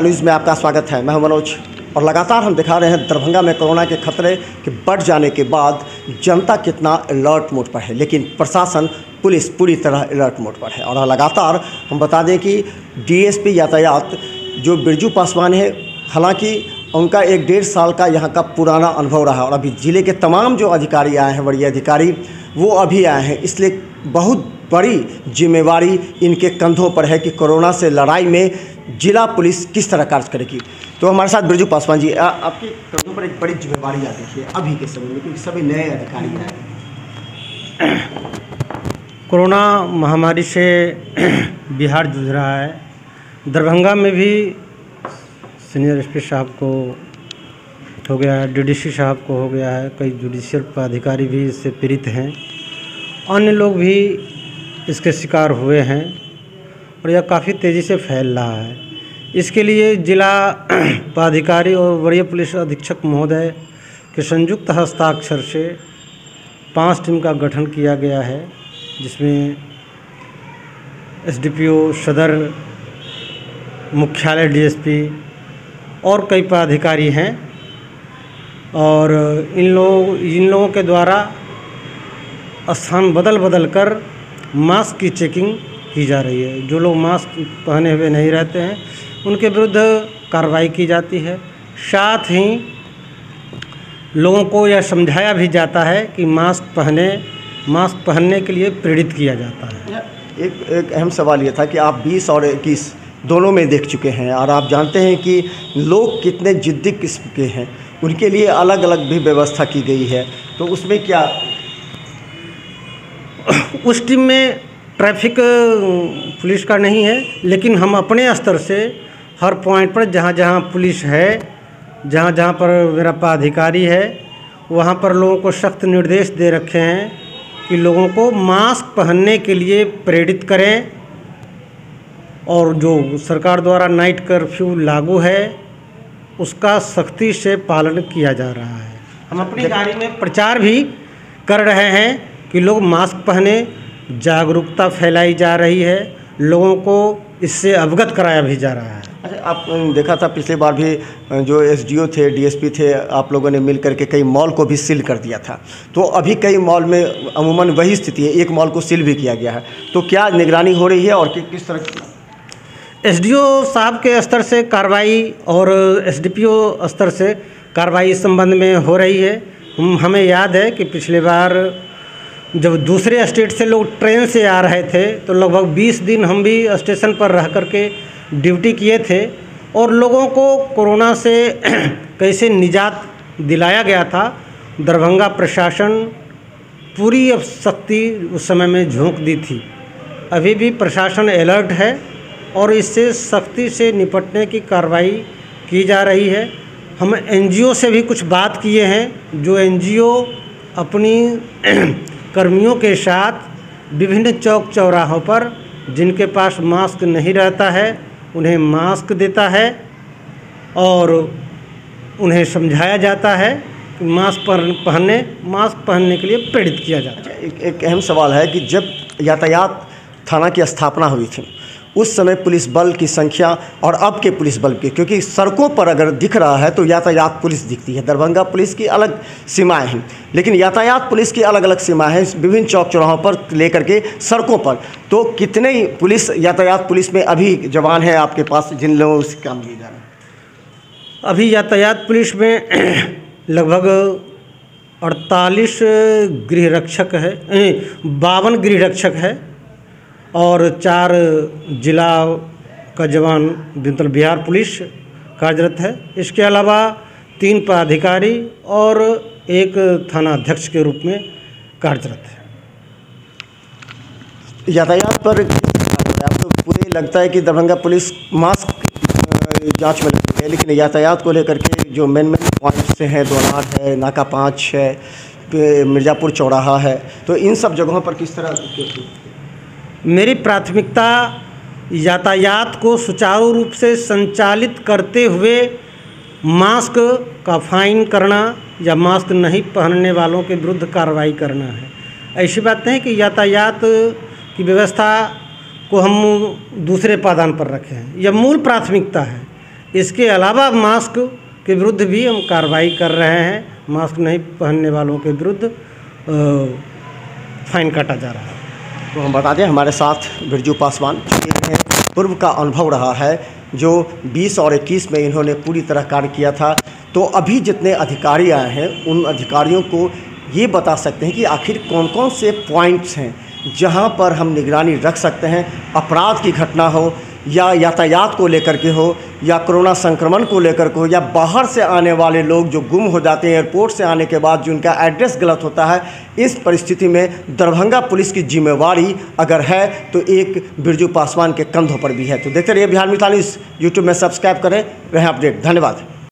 News में आपका स्वागत है। मैं हूँ मनोज और लगातार हम दिखा रहे हैं दरभंगा में कोरोना के खतरे के बढ़ जाने के बाद जनता कितना अलर्ट मोड पर है, लेकिन प्रशासन, पुलिस पूरी तरह अलर्ट मोड पर है। और लगातार हम बता दें कि डीएसपी यातायात, जो बिरजू पासवान है, हालाँकि उनका एक डेढ़ साल का यहाँ का पुराना अनुभव रहा और अभी ज़िले के तमाम जो अधिकारी आए हैं बड़ी अधिकारी, वो अभी आए हैं, इसलिए बहुत बड़ी जिम्मेवारी इनके कंधों पर है कि कोरोना से लड़ाई में जिला पुलिस किस तरह कार्य करेगी। तो हमारे साथ बिरजू पासवान जी आ, आपके कंधों पर एक बड़ी जिम्मेवारी आती है अभी के समय में क्योंकि सभी नए अधिकारी आए कोरोना महामारी से बिहार जूझ रहा है। दरभंगा में भी सीनियर एसपी साहब को हो गया है डीडीसी साहब को हो गया है कई जुडिशियल पदाधिकारी भी इससे पीड़ित हैं। अन्य लोग भी इसके शिकार हुए हैं और यह काफ़ी तेज़ी से फैल रहा है। इसके लिए जिला पदाधिकारी और वरीय पुलिस अधीक्षक महोदय के संयुक्त हस्ताक्षर से पाँच टीम का गठन किया गया है, जिसमें एसडीपीओ, सदर, मुख्यालय, डीएसपी और कई पदाधिकारी हैं और इन लोग, इन लोगों के द्वारा स्थान बदल बदल कर मास्क की चेकिंग की जा रही है। जो लोग मास्क पहने हुए नहीं रहते हैं, उनके विरुद्ध कार्रवाई की जाती है। साथ ही लोगों को यह समझाया भी जाता है कि मास्क पहने, मास्क पहनने के लिए प्रेरित किया जाता है। एक एक अहम सवाल ये था कि आप 20 और 21 दोनों में देख चुके हैं और आप जानते हैं कि लोग कितने जिद्दी किस्म के हैं। उनके लिए अलग अलग भी व्यवस्था की गई है। तो उसमें क्या उस टीम में ट्रैफ़िक पुलिस का नहीं है लेकिन हम अपने स्तर से हर पॉइंट पर जहाँ जहाँ पुलिस है जहाँ जहाँ पर मेरा पदाधिकारी है वहाँ पर लोगों को सख्त निर्देश दे रखे हैं कि लोगों को मास्क पहनने के लिए प्रेरित करें। और जो सरकार द्वारा नाइट कर्फ्यू लागू है उसका सख्ती से पालन किया जा रहा है। हम अपनी गाड़ी में प्रचार भी कर रहे हैं। कि लोग मास्क पहने जागरूकता फैलाई जा रही है लोगों को इससे अवगत कराया भी जा रहा है। अच्छा आप देखा था पिछली बार भी जो एसडीओ थे डीएसपी थे आप लोगों ने मिल करके कई मॉल को भी सील कर दिया था। तो अभी कई मॉल में अमूमन वही स्थिति है एक मॉल को सील भी किया गया है। तो क्या निगरानी हो रही है और कि, किस तरह की एसडीओ साहब के स्तर से कार्रवाई और एसडीपीओ स्तर से कार्रवाई इस संबंध में हो रही है। हम हमें याद है कि पिछले बार जब दूसरे स्टेट से लोग ट्रेन से आ रहे थे तो लगभग 20 दिन हम भी स्टेशन पर रह कर के ड्यूटी किए थे और लोगों को कोरोना से कैसे निजात दिलाया गया था, दरभंगा प्रशासन पूरी अब शक्ति उस समय में झोंक दी थी। अभी भी प्रशासन अलर्ट है और इससे सख्ती से निपटने की कार्रवाई की जा रही है। हम एनजीओ से भी कुछ बात किए हैं, जो एनजीओ अपनी कर्मियों के साथ विभिन्न चौक चौराहों पर जिनके पास मास्क नहीं रहता है उन्हें मास्क देता है और उन्हें समझाया जाता है कि मास्क पहनने मास्क पहनने के लिए प्रेरित किया जाता है। एक, एक अहम सवाल है कि जब यातायात थाना की स्थापना हुई थी उस समय पुलिस बल की संख्या और अब के पुलिस बल की, क्योंकि सड़कों पर अगर दिख रहा है तो यातायात पुलिस दिखती है। दरभंगा पुलिस की अलग सीमाएँ हैं, लेकिन यातायात पुलिस की अलग अलग सीमाएँ हैं विभिन्न चौक चौराहों पर लेकर के सड़कों पर। तो कितने पुलिस, यातायात पुलिस में अभी जवान हैं आपके पास, जिन लोगों से काम लिए जा रहे हैं? अभी यातायात पुलिस में लगभग अड़तालीस गृह रक्षक है बावन गृह रक्षक है। और चार जिला का जवान मतलब बिहार पुलिस कार्यरत है। इसके अलावा तीन पदाधिकारी और एक थाना अध्यक्ष के रूप में कार्यरत है। यातायात पर आपको पूरे लगता है कि दरभंगा पुलिस मास्क जाँच में लगी है, लेकिन यातायात को लेकर के जो मेन मेन पॉइंट्स हैं दोनाट है, नाका पाँच है मिर्ज़ापुर चौराहा है तो इन सब जगहों पर किस तरह मेरी प्राथमिकता यातायात को सुचारू रूप से संचालित करते हुए मास्क का फाइन करना या मास्क नहीं पहनने वालों के विरुद्ध कार्रवाई करना है। ऐसी बात नहीं कि यातायात की व्यवस्था को हम दूसरे पादान पर रखें। हैं यह मूल प्राथमिकता है। इसके अलावा मास्क के विरुद्ध भी हम कार्रवाई कर रहे हैं। मास्क नहीं पहनने वालों के विरुद्ध फाइन काटा जा रहा है। तो हम बता दें, हमारे साथ बिरजू पासवान इन्हें पूर्व का अनुभव रहा है, जो 20 और 21 में इन्होंने पूरी तरह कार्य किया था। तो अभी जितने अधिकारी आए हैं, उन अधिकारियों को ये बता सकते हैं कि आखिर कौन कौन से पॉइंट्स हैं, जहाँ पर हम निगरानी रख सकते हैं, अपराध की घटना हो या यातायात को लेकर के हो, या कोरोना संक्रमण को लेकर के हो, या बाहर से आने वाले लोग जो गुम हो जाते हैं, एयरपोर्ट से आने के बाद जो उनका एड्रेस गलत होता है, इस परिस्थिति में दरभंगा पुलिस की जिम्मेवारी अगर है तो एक बिरजू पासवान के कंधों पर भी है। तो देखते रहिए बिहार मिताली यूट्यूब में सब्सक्राइब करें, रहें अपडेट धन्यवाद।